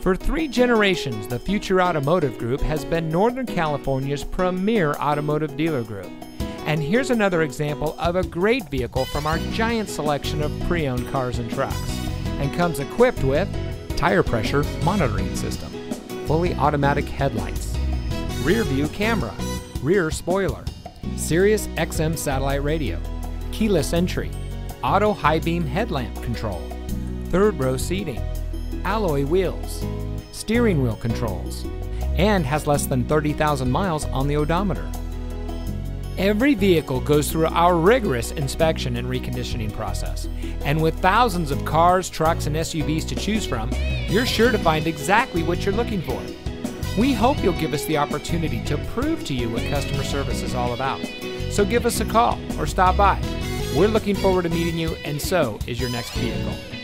For three generations, the Future Automotive Group has been Northern California's premier automotive dealer group. And here's another example of a great vehicle from our giant selection of pre owned cars and trucks. And comes equipped with tire pressure monitoring system, fully automatic headlights, rear view camera, rear spoiler, Sirius XM satellite radio, keyless entry, auto high beam headlamp control, third row seating, alloy wheels, steering wheel controls, and has less than 30,000 miles on the odometer. Every vehicle goes through our rigorous inspection and reconditioning process. And with thousands of cars, trucks, and SUVs to choose from, you're sure to find exactly what you're looking for. We hope you'll give us the opportunity to prove to you what customer service is all about. So give us a call or stop by. We're looking forward to meeting you, and so is your next vehicle.